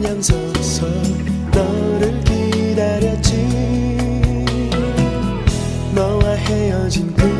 그냥 서서 너를 기다렸지. 너와 헤어진 그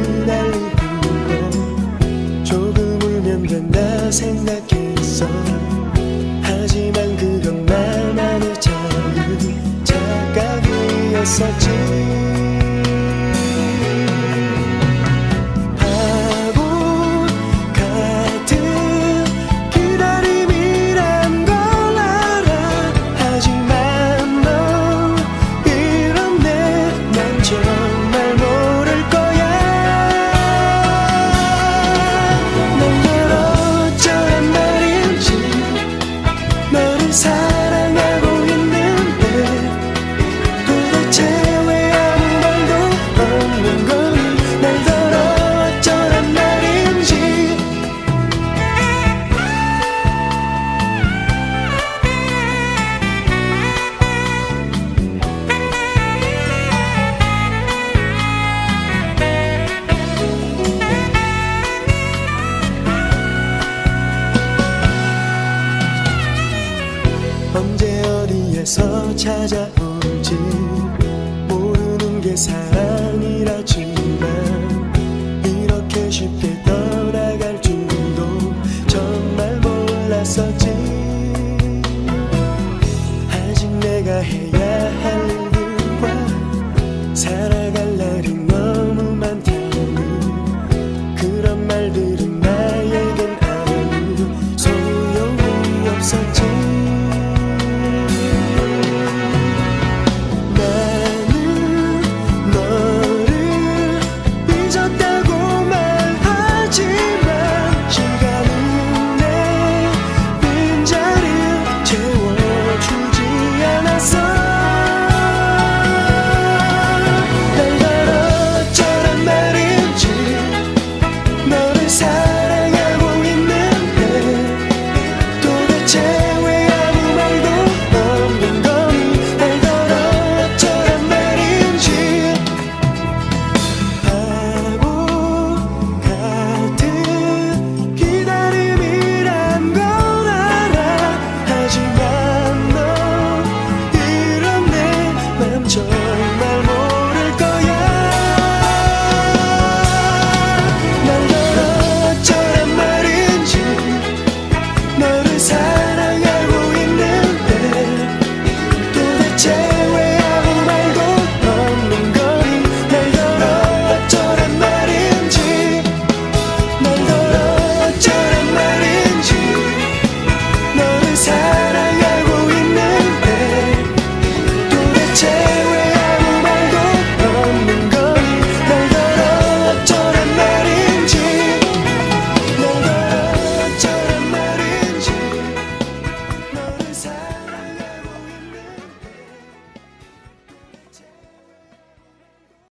언제 어디에서 찾아올지 모르는 게 사랑.